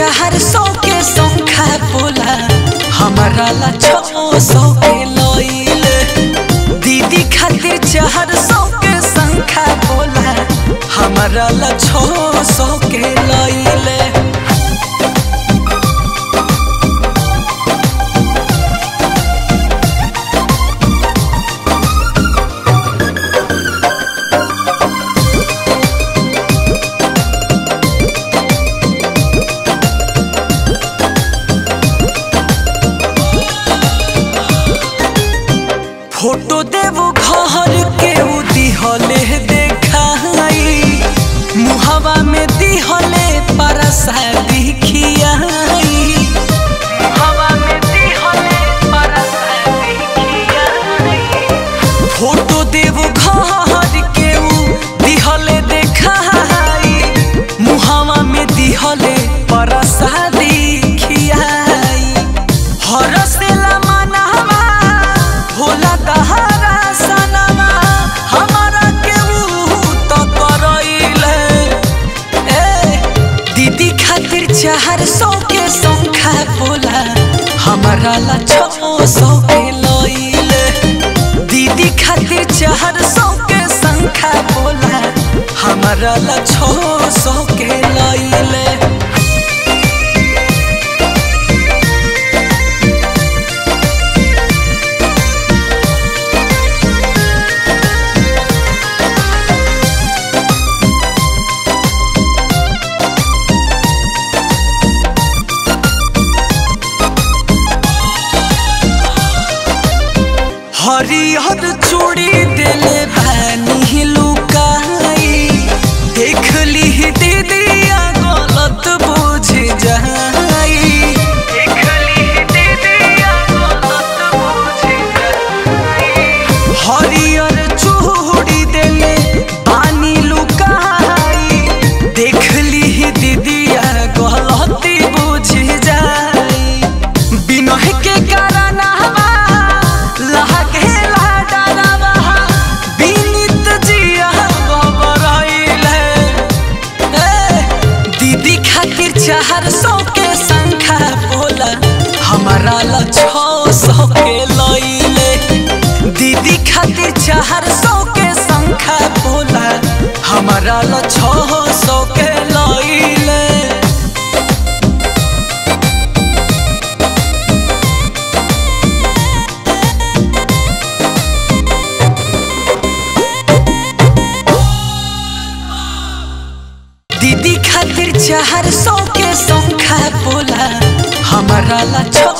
शहर सौ के संख्या बोला। हमारा ला छो सौ के लोइल। दीदी खातिर चार सौ के संख्या बोला। हमारा ला छो सौ के लोइल। चार सौ के संख्या बोला। हमारा ला छो सौ के चार सौ के संख्या बोला हमारा ला छो सौ चूड़ी दिल बानी खातिर चार सौ के संख्या बोला, हमारा ला छो सौ के लइले दीदी खातिर चार सौ के संख्या बोला, हमारा ला छो चार सौ के संख्या बोला हमारा ला छो सौ